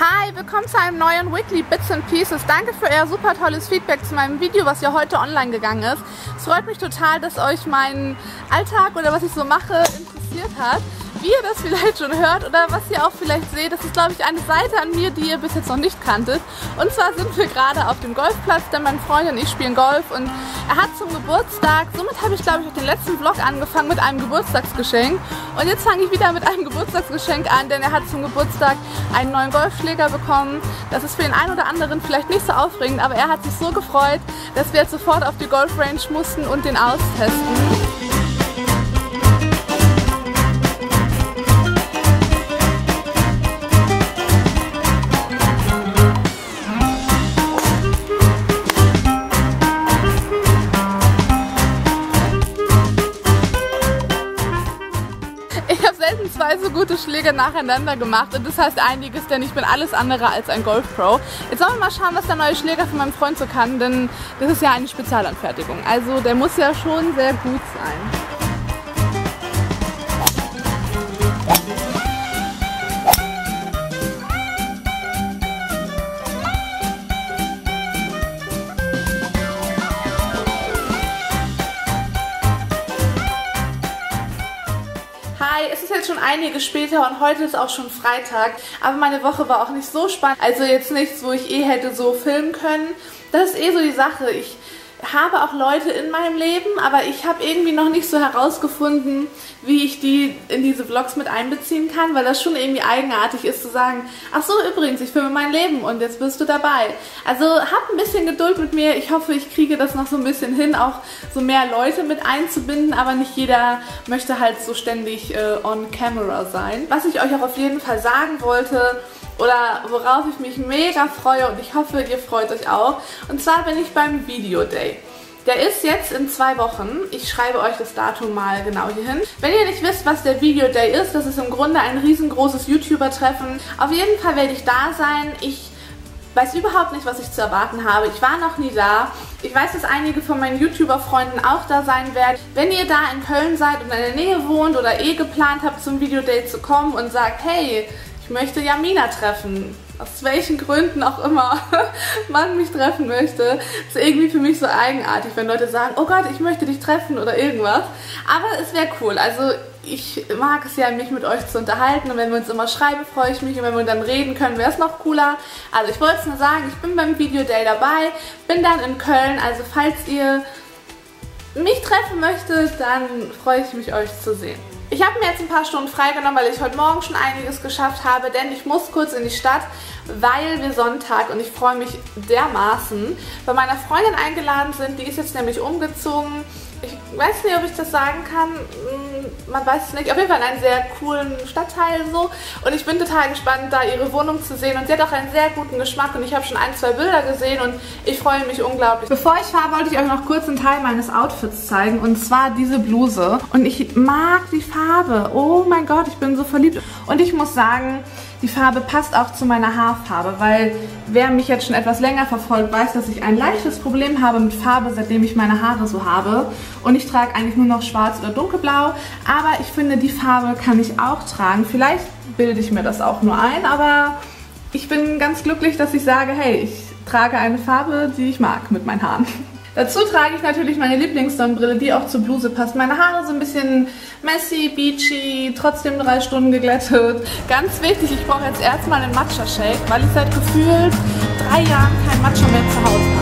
Hi, willkommen zu einem neuen Weekly Bits and Pieces. Danke für euer super tolles Feedback zu meinem Video, was ja heute online gegangen ist. Es freut mich total, dass euch mein Alltag oder was ich so mache interessiert hat. Wie ihr das vielleicht schon hört oder was ihr auch vielleicht seht, das ist glaube ich eine Seite an mir, die ihr bis jetzt noch nicht kanntet. Und zwar sind wir gerade auf dem Golfplatz, denn mein Freund und ich spielen Golf und er hat zum Geburtstag, somit habe ich glaube ich auch den letzten Vlog angefangen mit einem Geburtstagsgeschenk. Und jetzt fange ich wieder mit einem Geburtstagsgeschenk an, denn er hat zum Geburtstag einen neuen Golfschläger bekommen. Das ist für den einen oder anderen vielleicht nicht so aufregend, aber er hat sich so gefreut, dass wir jetzt sofort auf die Golfrange mussten und den austesten. Schläge nacheinander gemacht und das heißt einiges, denn ich bin alles andere als ein Golf-Pro. Jetzt wollen wir mal schauen, was der neue Schläger von meinem Freund so kann, denn das ist ja eine Spezialanfertigung. Also der muss ja schon sehr gut sein. Schon einige später und heute ist auch schon Freitag, aber meine Woche war auch nicht so spannend. Also jetzt nichts, wo ich eh hätte so filmen können. Das ist eh so die Sache. Ich habe auch Leute in meinem Leben, aber ich habe irgendwie noch nicht so herausgefunden, wie ich die in diese Vlogs mit einbeziehen kann, weil das schon irgendwie eigenartig ist zu sagen, ach so, übrigens, ich filme mein Leben und jetzt bist du dabei. Also hab ein bisschen Geduld mit mir. Ich hoffe, ich kriege das noch so ein bisschen hin, auch so mehr Leute mit einzubinden, aber nicht jeder möchte halt so ständig äh, on camera sein. Was ich euch auch auf jeden Fall sagen wollte, oder worauf ich mich mega freue und ich hoffe, ihr freut euch auch. Und zwar bin ich beim Video Day. Der ist jetzt in zwei Wochen. Ich schreibe euch das Datum mal genau hier hin. Wenn ihr nicht wisst, was der Video Day ist, das ist im Grunde ein riesengroßes YouTuber-Treffen. Auf jeden Fall werde ich da sein. Ich weiß überhaupt nicht, was ich zu erwarten habe. Ich war noch nie da. Ich weiß, dass einige von meinen YouTuber-Freunden auch da sein werden. Wenn ihr da in Köln seid und in der Nähe wohnt oder eh geplant habt, zum Video Day zu kommen und sagt, hey, ich möchte Jamina treffen. Aus welchen Gründen auch immer man mich treffen möchte. ist irgendwie für mich so eigenartig, wenn Leute sagen, oh Gott, ich möchte dich treffen oder irgendwas. Aber es wäre cool. Also ich mag es ja, mich mit euch zu unterhalten und wenn wir uns immer schreiben, freue ich mich und wenn wir dann reden können, wäre es noch cooler. Also ich wollte es nur sagen, ich bin beim Video Day dabei, bin dann in Köln, also falls ihr mich treffen möchtet, dann freue ich mich, euch zu sehen. Ich habe mir jetzt ein paar Stunden freigenommen, weil ich heute Morgen schon einiges geschafft habe, denn ich muss kurz in die Stadt, weil wir Sonntag und ich freue mich dermaßen bei meiner Freundin eingeladen sind. Die ist jetzt nämlich umgezogen ich weiß nicht, ob ich das sagen kann. Hm, man weiß es nicht. Auf jeden Fall in einem sehr coolen Stadtteil so. Und ich bin total gespannt, da ihre Wohnung zu sehen. Und sie hat auch einen sehr guten Geschmack. Und ich habe schon ein, zwei Bilder gesehen und ich freue mich unglaublich. Bevor ich fahre, wollte ich euch noch kurz einen Teil meines Outfits zeigen. Und zwar diese Bluse. Und ich mag die Farbe. Oh mein Gott, ich bin so verliebt. Und ich muss sagen, die Farbe passt auch zu meiner Haarfarbe, weil wer mich jetzt schon etwas länger verfolgt, weiß, dass ich ein leichtes Problem habe mit Farbe, seitdem ich meine Haare so habe. Und ich trage eigentlich nur noch schwarz oder dunkelblau, aber ich finde, die Farbe kann ich auch tragen. Vielleicht bilde ich mir das auch nur ein, aber ich bin ganz glücklich, dass ich sage, hey, ich trage eine Farbe, die ich mag mit meinen Haaren. Dazu trage ich natürlich meine Lieblingssonnenbrille, die auch zur Bluse passt. Meine Haare sind ein bisschen messy, beachy, trotzdem drei Stunden geglättet. Ganz wichtig, ich brauche jetzt erstmal einen Matcha-Shake, weil ich seit gefühlt drei Jahren kein Matcha mehr zu Hause habe.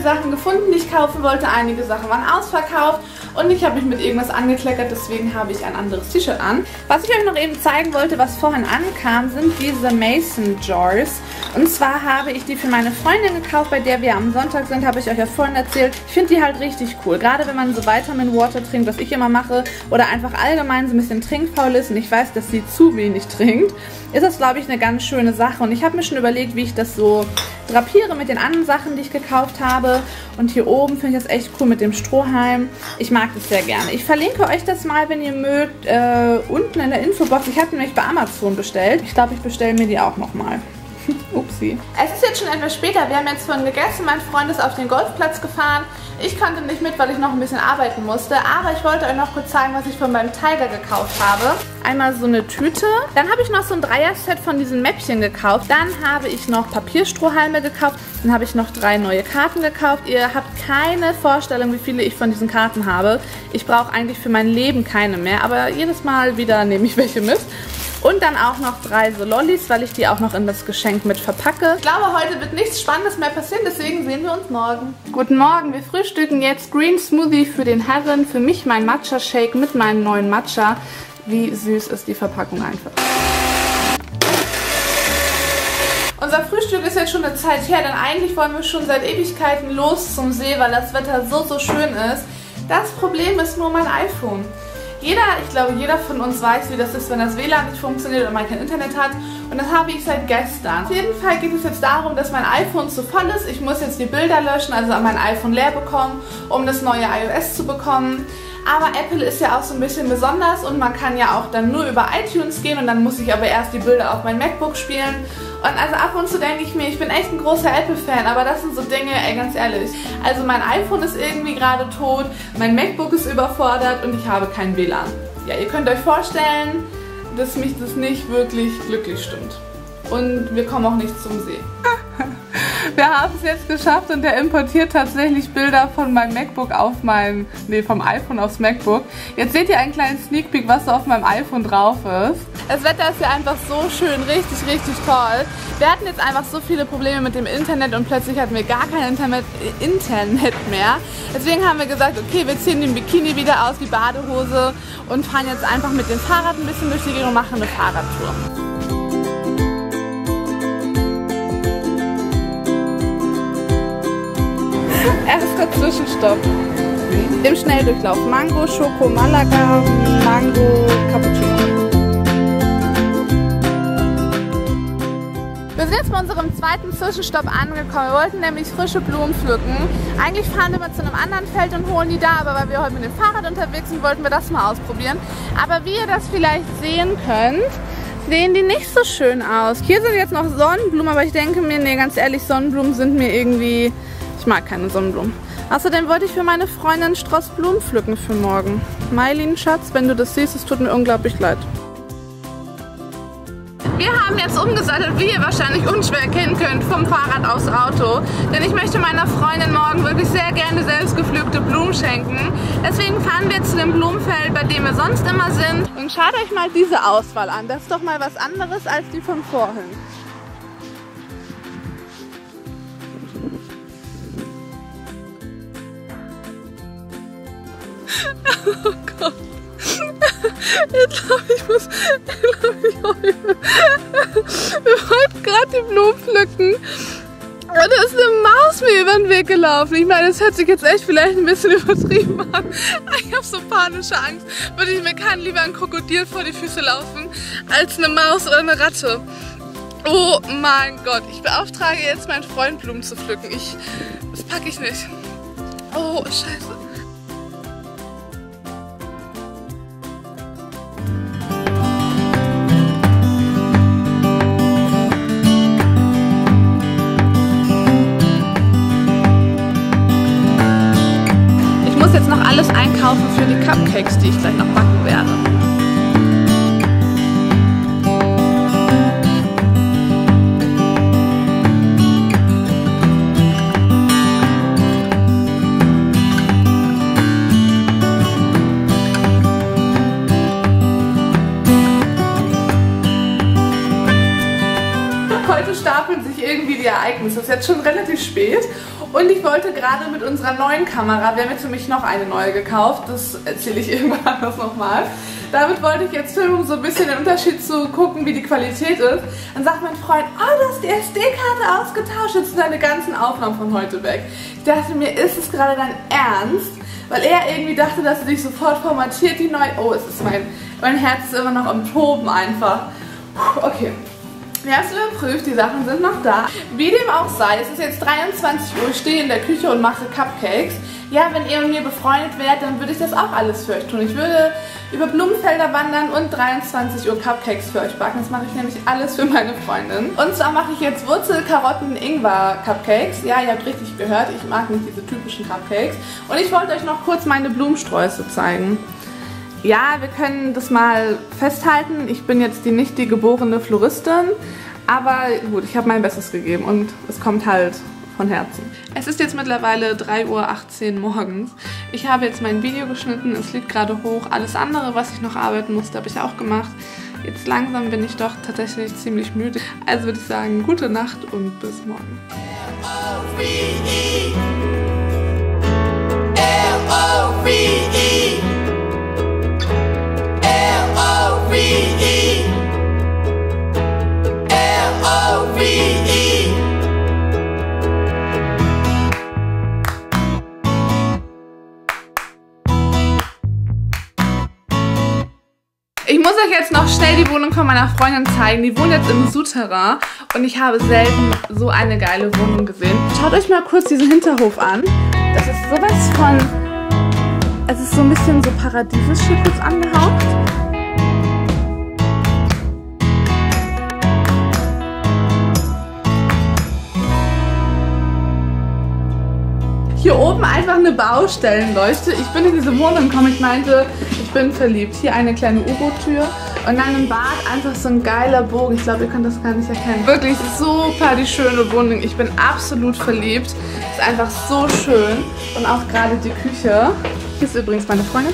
Sachen gefunden, die ich kaufen wollte. Einige Sachen waren ausverkauft. Und ich habe mich mit irgendwas angekleckert, deswegen habe ich ein anderes T-Shirt an. Was ich euch noch eben zeigen wollte, was vorhin ankam, sind diese Mason Jars. Und zwar habe ich die für meine Freundin gekauft, bei der wir am Sonntag sind, habe ich euch ja vorhin erzählt. Ich finde die halt richtig cool. Gerade wenn man so Vitamin Water trinkt, was ich immer mache, oder einfach allgemein so ein bisschen trinkfaul ist und ich weiß, dass sie zu wenig trinkt, ist das, glaube ich, eine ganz schöne Sache. Und ich habe mir schon überlegt, wie ich das so drapiere mit den anderen Sachen, die ich gekauft habe. Und hier oben finde ich das echt cool mit dem Strohhalm. Ich mag das sehr gerne. Ich verlinke euch das mal, wenn ihr mögt, äh, unten in der Infobox. Ich habe nämlich bei Amazon bestellt. Ich glaube, ich bestelle mir die auch nochmal. Upsi. Es ist jetzt schon etwas später. Wir haben jetzt vorhin gegessen. Mein Freund ist auf den Golfplatz gefahren. Ich konnte nicht mit, weil ich noch ein bisschen arbeiten musste. Aber ich wollte euch noch kurz zeigen, was ich von meinem Tiger gekauft habe. Einmal so eine Tüte. Dann habe ich noch so ein Dreier-Set von diesen Mäppchen gekauft. Dann habe ich noch Papierstrohhalme gekauft. Dann habe ich noch drei neue Karten gekauft. Ihr habt keine Vorstellung, wie viele ich von diesen Karten habe. Ich brauche eigentlich für mein Leben keine mehr. Aber jedes Mal wieder nehme ich welche mit. Und dann auch noch drei so Lollis, weil ich die auch noch in das Geschenk mit verpacke. Ich glaube, heute wird nichts Spannendes mehr passieren, deswegen sehen wir uns morgen. Guten Morgen, wir frühstücken jetzt Green Smoothie für den Herren, für mich mein Matcha Shake mit meinem neuen Matcha. Wie süß ist die Verpackung einfach. Unser Frühstück ist jetzt schon eine Zeit her, denn eigentlich wollen wir schon seit Ewigkeiten los zum See, weil das Wetter so, so schön ist. Das Problem ist nur mein iPhone. Jeder, ich glaube, jeder von uns weiß, wie das ist, wenn das WLAN nicht funktioniert oder man kein Internet hat. Und das habe ich seit gestern. Auf jeden Fall geht es jetzt darum, dass mein iPhone zu voll ist. Ich muss jetzt die Bilder löschen, also mein iPhone leer bekommen, um das neue iOS zu bekommen. Aber Apple ist ja auch so ein bisschen besonders und man kann ja auch dann nur über iTunes gehen und dann muss ich aber erst die Bilder auf mein MacBook spielen. Und also ab und zu denke ich mir, ich bin echt ein großer Apple-Fan, aber das sind so Dinge, ey, ganz ehrlich. Also mein iPhone ist irgendwie gerade tot, mein MacBook ist überfordert und ich habe kein WLAN. Ja, ihr könnt euch vorstellen, dass mich das nicht wirklich glücklich stimmt. Und wir kommen auch nicht zum See. Wir haben es jetzt geschafft und der importiert tatsächlich Bilder von meinem MacBook auf mein, nee, vom iPhone aufs MacBook. Jetzt seht ihr einen kleinen Sneak Peek, was so auf meinem iPhone drauf ist. Das Wetter ist ja einfach so schön, richtig, richtig toll. Wir hatten jetzt einfach so viele Probleme mit dem Internet und plötzlich hatten wir gar kein Internet, Internet mehr. Deswegen haben wir gesagt, okay, wir ziehen den Bikini wieder aus, die Badehose und fahren jetzt einfach mit dem Fahrrad ein bisschen durch die Gegend und machen eine Fahrradtour. Erster Zwischenstopp. Im Schnelldurchlauf. Mango, Schoko, Malaga, Mango, Cappuccino. Wir sind jetzt bei unserem zweiten Zwischenstopp angekommen. Wir wollten nämlich frische Blumen pflücken. Eigentlich fahren wir mal zu einem anderen Feld und holen die da, aber weil wir heute mit dem Fahrrad unterwegs sind, wollten wir das mal ausprobieren. Aber wie ihr das vielleicht sehen könnt, sehen die nicht so schön aus. Hier sind jetzt noch Sonnenblumen, aber ich denke mir, nee, ganz ehrlich, Sonnenblumen sind mir irgendwie mag keine Sonnenblumen. Außerdem wollte ich für meine Freundin Stross Blumen pflücken für morgen. Mailin, Schatz, wenn du das siehst, es tut mir unglaublich leid. Wir haben jetzt umgesattelt, wie ihr wahrscheinlich unschwer erkennen könnt, vom Fahrrad aufs Auto. Denn ich möchte meiner Freundin morgen wirklich sehr gerne selbst gepflückte Blumen schenken. Deswegen fahren wir zu dem Blumenfeld, bei dem wir sonst immer sind. Und schaut euch mal diese Auswahl an. Das ist doch mal was anderes als die von vorhin. Oh Gott. Ich glaube, ich muss. Ich glaube, ich heulen. Wir wollten gerade die Blumen pflücken. Und da ist eine Maus mir über den Weg gelaufen. Ich meine, das hört sich jetzt echt vielleicht ein bisschen übertrieben an. Ich habe so panische Angst. Würde ich mir kann lieber ein Krokodil vor die Füße laufen, als eine Maus oder eine Ratte. Oh mein Gott. Ich beauftrage jetzt meinen Freund Blumen zu pflücken. Ich, das packe ich nicht. Oh, scheiße. Alles einkaufen für die Cupcakes, die ich gleich noch backen werde. Heute stapeln sich irgendwie die Ereignisse. Es ist jetzt schon relativ spät Und ich wollte gerade mit unserer neuen Kamera, wir haben jetzt für mich noch eine neue gekauft, das erzähle ich irgendwann anders nochmal. Damit wollte ich jetzt filmen, um so ein bisschen den Unterschied zu gucken, wie die Qualität ist. Dann sagt mein Freund, oh, du hast die SD-Karte ausgetauscht, jetzt sind deine ganzen Aufnahmen von heute weg. Ich dachte mir, ist es gerade dein Ernst? Weil er irgendwie dachte, dass sie sich sofort formatiert, die neue... Oh, es ist mein... Mein Herz ist immer noch am Toben einfach. Puh, okay. Es überprüft, die Sachen sind noch da. Wie dem auch sei, es ist jetzt 23 Uhr, ich stehe in der Küche und mache Cupcakes. Ja, wenn ihr und mir befreundet wärt, dann würde ich das auch alles für euch tun. Ich würde über Blumenfelder wandern und 23 Uhr Cupcakes für euch backen. Das mache ich nämlich alles für meine Freundin. Und zwar mache ich jetzt Wurzel, Karotten, Ingwer Cupcakes. Ja, ihr habt richtig gehört, ich mag nicht diese typischen Cupcakes. Und ich wollte euch noch kurz meine Blumensträuße zeigen. Ja, wir können das mal festhalten. Ich bin jetzt die nicht die geborene Floristin, aber gut, ich habe mein Bestes gegeben und es kommt halt von Herzen. Es ist jetzt mittlerweile 3.18 Uhr morgens. Ich habe jetzt mein Video geschnitten, es liegt gerade hoch. Alles andere, was ich noch arbeiten musste, habe ich auch gemacht. Jetzt langsam bin ich doch tatsächlich ziemlich müde. Also würde ich sagen, gute Nacht und bis morgen. L-O-V-E Ich muss euch jetzt noch schnell die Wohnung von meiner Freundin zeigen. Die wohnt jetzt im Souterrain und ich habe selten so eine geile Wohnung gesehen. Schaut euch mal kurz diesen Hinterhof an. Das ist sowas von... Es ist so ein bisschen so paradiesisch hier kurz angehaucht. Hier oben einfach eine Baustellenleuchte. Ich bin in diese Wohnung gekommen, ich meinte, ich bin verliebt. Hier eine kleine U-Boot-Tür und dann im Bad einfach so ein geiler Bogen. Ich glaube, ihr könnt das gar nicht erkennen. Wirklich super die schöne Wohnung. Ich bin absolut verliebt. Ist einfach so schön. Und auch gerade die Küche. Hier ist übrigens meine Freundin.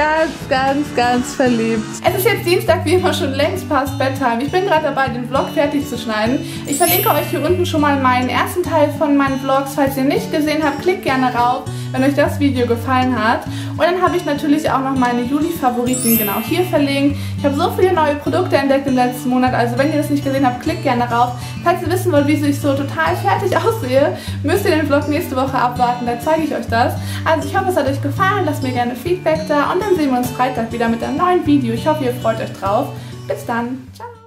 Ganz, ganz, ganz verliebt. Es ist jetzt Dienstag, wie immer schon längst past Bedtime. Ich bin gerade dabei, den Vlog fertig zu schneiden. Ich verlinke euch hier unten schon mal meinen ersten Teil von meinen Vlogs. Falls ihr nicht gesehen habt, klickt gerne rauf wenn euch das Video gefallen hat. Und dann habe ich natürlich auch noch meine Juli-Favoriten genau hier verlinkt. Ich habe so viele neue Produkte entdeckt im letzten Monat, also wenn ihr das nicht gesehen habt, klickt gerne rauf. Falls ihr wissen wollt, wie ich so total fertig aussehe, müsst ihr den Vlog nächste Woche abwarten, da zeige ich euch das. Also ich hoffe, es hat euch gefallen, lasst mir gerne Feedback da und dann sehen wir uns Freitag wieder mit einem neuen Video. Ich hoffe, ihr freut euch drauf. Bis dann. Ciao.